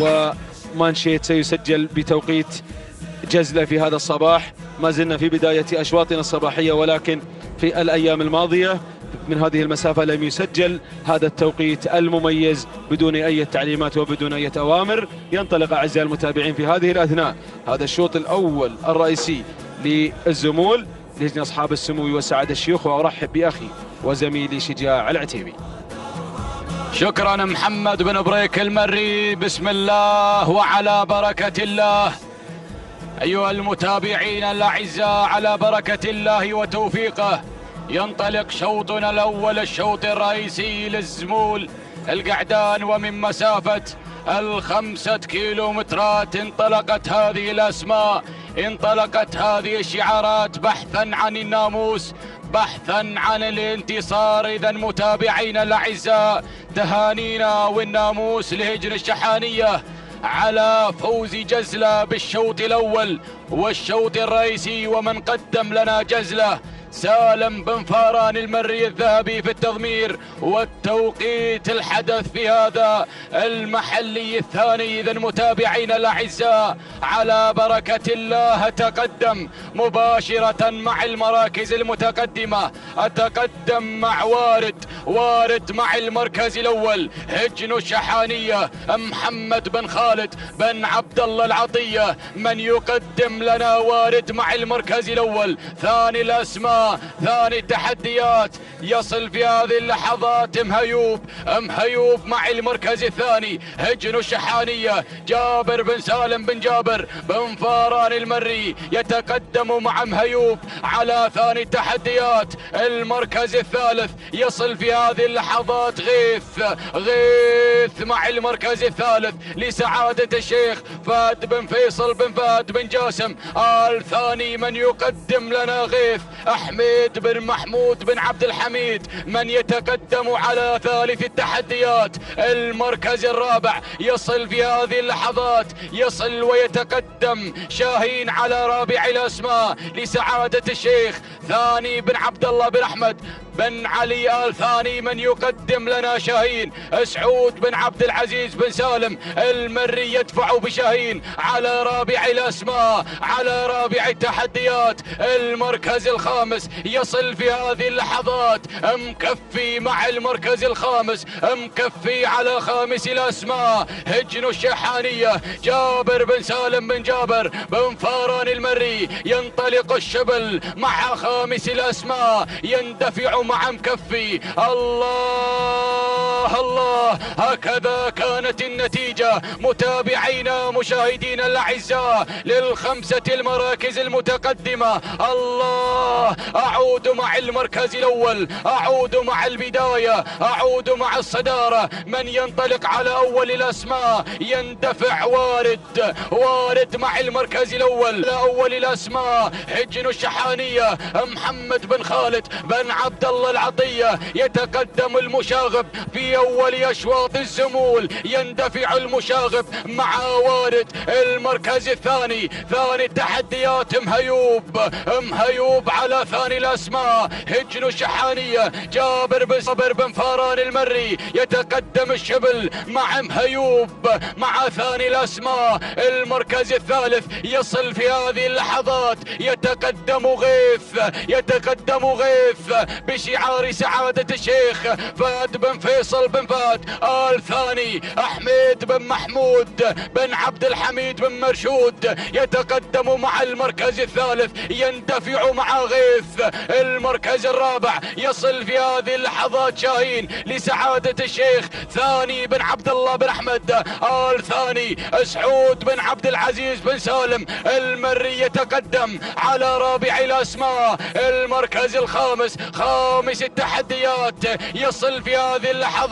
ومانشيت سيسجل بتوقيت جزلة في هذا الصباح. ما زلنا في بداية أشواطنا الصباحية ولكن في الأيام الماضية من هذه المسافة لم يسجل هذا التوقيت المميز بدون أي تعليمات وبدون أي أوامر ينطلق أعزائي المتابعين في هذه الأثناء هذا الشوط الأول الرئيسي للزمول. لجنة أصحاب السمو وسعادة الشيوخ وأرحب بأخي وزميلي شجاع العتيبي. شكرا محمد بن بريك المري. بسم الله وعلى بركة الله. أيها المتابعين الأعزاء على بركة الله وتوفيقه ينطلق شوطنا الأول الشوط الرئيسي للزمول القعدان ومن مسافة الخمسة كيلومترات انطلقت هذه الأسماء انطلقت هذه الشعارات بحثا عن الناموس. بحثا عن الانتصار. اذا متابعينا الأعزاء. تهانينا والناموس لهجن الشحانية على فوز جزلة بالشوط الأول والشوط الرئيسي. ومن قدم لنا جزلة سالم بن فاران المري الذهبي في التضمير والتوقيت الحدث في هذا المحلي الثاني اذا متابعينا الأعزاء على بركة الله تقدم مباشرة مع المراكز المتقدمة أتقدم مع وارد. وارد مع المركز الأول. هجن الشحانية. محمد بن خالد بن عبد الله العطية. من يقدم لنا وارد مع المركز الأول. ثاني الأسماء. ثاني التحديات. يصل في هذه اللحظات مهيوب مهيوب مع المركز الثاني. هجن الشحانية. جابر بن سالم بن جابر بن فاران المري. يتقدم مع مهيوب على ثاني التحديات. المركز الثالث. يصل في هذه اللحظات غيث غيث مع المركز الثالث لسعادة الشيخ فهد بن فيصل بن فهد بن جاسم. الثاني من يقدم لنا غيث أحمد بن محمود بن عبد الحميد من يتقدم على ثالث التحديات. المركز الرابع يصل في هذه اللحظات يصل ويتقدم شاهين على رابع الأسماء لسعادة الشيخ. ثاني بن عبد الله بن أحمد بن علي آل ثاني من يقدم لنا شاهين. سعود بن عبد العزيز بن سالم المري يدفع بشاهين. على رابع الأسماء على رابع التحديات. المركز الخامس يصل في هذه اللحظات. مكفي مع المركز الخامس مكفي على خامس الأسماء. هجن الشحانية جابر بن سالم بن جابر. بن فاران المري ينطلق الشبل مع خامس الأسماء. يندفع مع مكفي الله. الله. هكذا كانت النتيجة. متابعينا مشاهدينا الأعزاء للخمسة المراكز المتقدمة. الله أعود مع المركز الأول. أعود مع البداية. أعود مع الصدارة. من ينطلق على أول الأسماء يندفع وارد. وارد مع المركز الأول. أول الأسماء. هجن الشحانية. محمد بن خالد بن عبد الله العطية. يتقدم المشاغب في أول أشواط الزمول يندفع المشاغب مع وارد المركز الثاني. ثاني التحديات مهيوب مهيوب على ثاني الأسماء. هجن الشحانية جابر بن صبر بن فاران المري. يتقدم الشبل مع مهيوب مع ثاني الأسماء. المركز الثالث يصل في هذه اللحظات. يتقدم غيث يتقدم غيث بشعار سعادة الشيخ فهد بن فيصل بن فهد. آل ثاني أحمد بن محمود بن عبد الحميد بن مرشود. يتقدم مع المركز الثالث يندفع مع غيث. المركز الرابع يصل في هذه اللحظات شاهين لسعادة الشيخ ثاني بن عبد الله بن أحمد. آل ثاني سعود بن عبد العزيز بن سالم. المري يتقدم على رابع الأسماء. المركز الخامس خامس التحديات. يصل في هذه اللحظات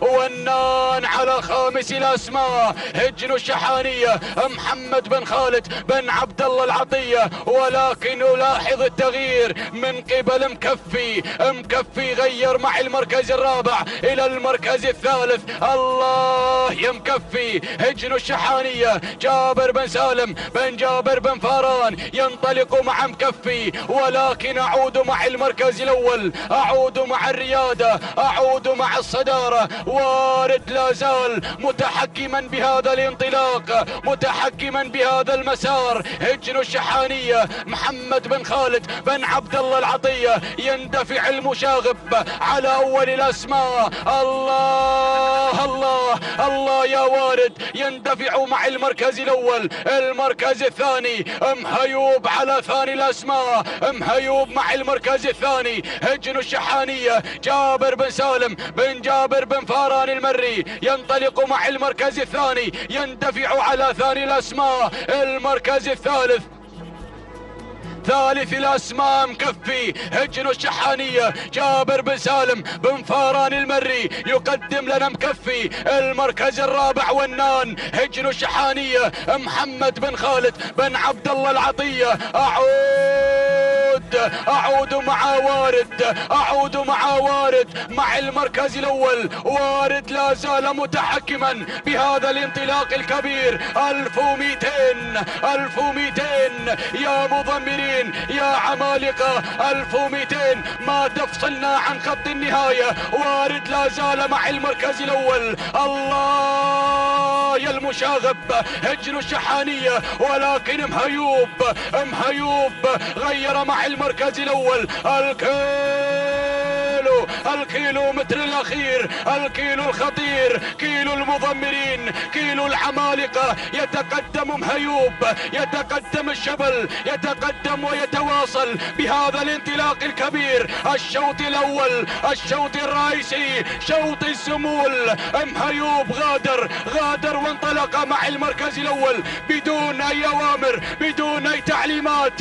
والنان على خامس الأسماء. هجن الشحانية محمد بن خالد بن عبد الله العطية. ولكن ألاحظ التغيير من قبل مكفي. مكفي غير مع المركز الرابع إلى المركز الثالث. الله يا مكفي هجن الشحانية جابر بن سالم بن جابر بن فاران ينطلق مع مكفي. ولكن أعود مع المركز الأول أعود مع الريادة أعود مع الصدارة. وارد لا زال متحكما بهذا الانطلاق متحكما بهذا المسار. هجن الشحانية محمد بن خالد بن عبد الله العطية يندفع المشاغب على أول الأسماء. الله الله الله يا وارد. يندفع مع المركز الأول المركز الثاني. أم هيوب على ثاني الأسماء. أم هيوب مع المركز الثاني. هجن الشحانية. جابر بن سالم بن جابر بن فاران المري ينطلق مع المركز الثاني يندفع على ثاني الأسماء. المركز الثالث. ثالث الأسماء مكفي هجن الشحانية. جابر بن سالم بن فاران المري يقدم لنا مكفي. المركز الرابع ونان هجن الشحانية. محمد بن خالد بن عبد الله العطية. أعود. أعود مع وارد أعود مع وارد. مع المركز الأول وارد لا زال متحكما بهذا الانطلاق الكبير. 1200 1200 يا مضمرين يا عمالقة 1200 ما تفصلنا عن خط النهاية. وارد لا زال مع المركز الأول. الله! يا المشاغب هجن الشحانية ولكن مهيوب مهيوب غير مع المركز الأول. الكيلو الكيلو متر الأخير الكيلو الخطير كيلو المضمرين كيلو العمالقة يتقدم مهيوب يتقدم الشبل يتقدم ويتواصل بهذا الانطلاق الكبير. الشوط الأول الشوط الرئيسي شوط السمول. مهيوب غادر غادر وانطلق مع المركز الأول بدون أي أوامر بدون أي تعليمات.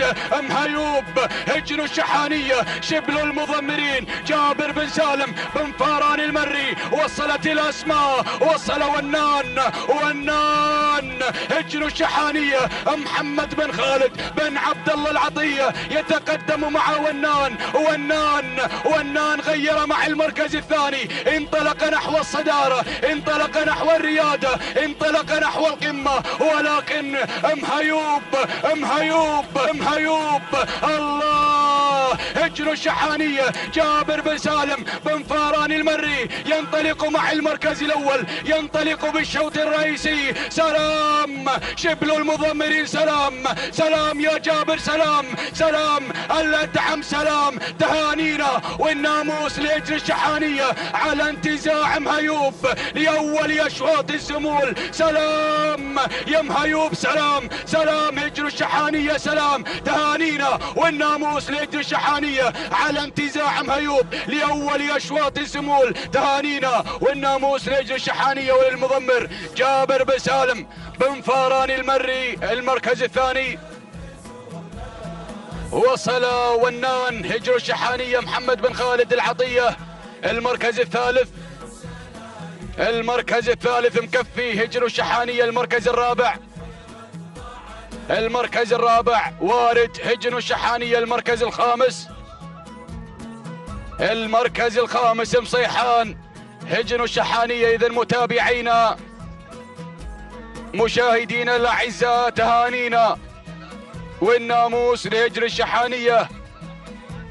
مهيوب هجن الشحانية شبل المضمرين. جابر بن سالم بن فاران المري وصلت الأسماء وصل ونان ونان. هجن الشحانية محمد بن خالد بن عبد الله العطية يتقدم مع ونان ونان ونان غير مع المركز الثاني. انطلق نحو الصدارة انطلق نحو الريادة انطلق نحو القمة. ولكن مهيوب مهيوب مهيوب الله هجن الشحانية. جابر بن سالم بن فاران المري ينطلق مع المركز الأول ينطلق بالشوط الرئيسي. سلام شبل المضمرين سلام. سلام يا جابر سلام. سلام الأدعم سلام. تهانينا. والناموس لهجن الشحانية على انتزاع مهيوب لأول أشواط الزمول. سلام يا مهيوب سلام. سلام هجن الشحانية سلام. تهانينا. والناموس لهجن الشحانية. على انتزاع مهيوب لأول أشواط الزمول. تهانينا والناموس لهجن الشحانية وللمضمر. جابر بن سالم بن فاران المري المركز الثاني. وصل ونان هجر الشحانية محمد بن خالد العطية. المركز الثالث المركز الثالث مكفي هجر الشحانية المركز الرابع. المركز الرابع وارد هجن الشحانية المركز الخامس. المركز الخامس مصيحان. هجن الشحانية إذا متابعينا مشاهدينا الأعزاء تهانينا. والناموس لهجر الشحانية.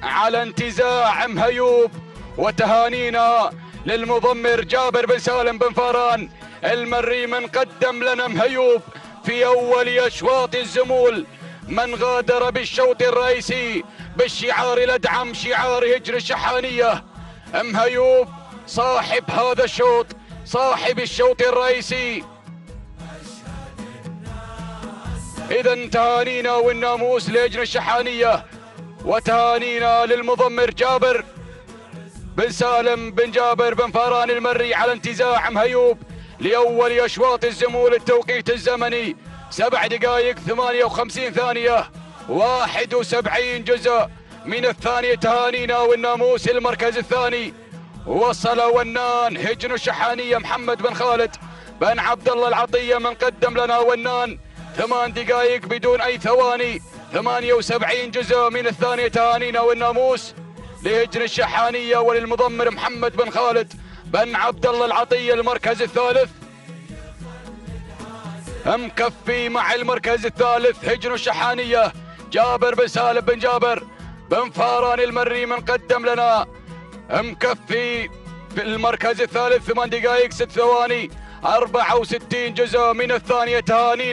على انتزاع مهيوب وتهانينا للمضمر جابر بن سالم بن فاران. المري من قدم لنا مهيوب في أول أشواط الزمول من غادر بالشوط الرئيسي بالشعار الأدعم شعار هجر الشحانية. مهيوب صاحب هذا الشوط صاحب الشوط الرئيسي. إذا تهانينا والناموس لأجر الشحانية وتهانينا للمضمر جابر. بن سالم بن جابر بن فاران المري على انتزاع مهيوب لأول أشواط الزمول التوقيت الزمني. سبع دقائق ثمانية وخمسين ثانية. واحد وسبعين جزء. من الثانية تهانينا والناموس المركز الثاني. وصل ونان هجن الشحانية محمد بن خالد بن عبد الله العطية من قدم لنا ونان. ثمان دقائق بدون أي ثواني. ثمانية وسبعين جزء. من الثانية تهانينا والناموس لهجن الشحانية وللمضمر محمد بن خالد. بن عبد الله العطية المركز الثالث. مكفي مع المركز الثالث هجن الشحانية. جابر بن سالم بن جابر بن فاران المري من قدم لنا. مكفي في المركز الثالث ثمان دقائق ست ثواني. 64 جزء من الثانية تهاني.